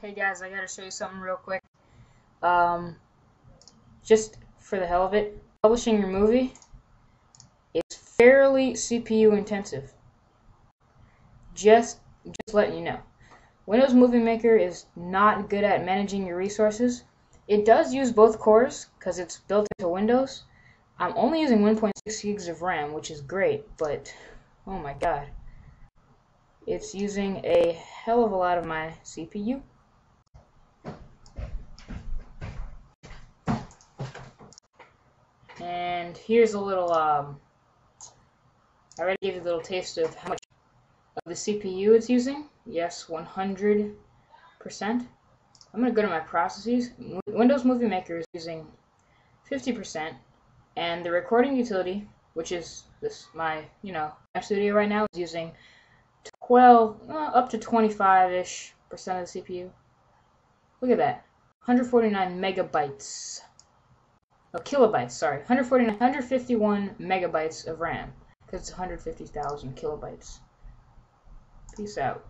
Hey guys, I gotta show you something real quick. Um, just for the hell of it, publishing your movie is fairly CPU intensive. Just, just letting you know. Windows Movie Maker is not good at managing your resources. It does use both cores because it's built into Windows. I'm only using 1.6 gigs of RAM, which is great, but oh my god. It's using a hell of a lot of my CPU. And here's a little, um, I already gave you a little taste of how much of the CPU it's using. Yes, 100%. I'm going to go to my processes. Windows Movie Maker is using 50%, and the recording utility, which is this my, you know, studio right now, is using 12, uh, up to 25-ish percent of the CPU. Look at that. 149 megabytes. Oh, kilobytes, sorry. 149, 151 megabytes of RAM. Because it's 150,000 kilobytes. Peace out.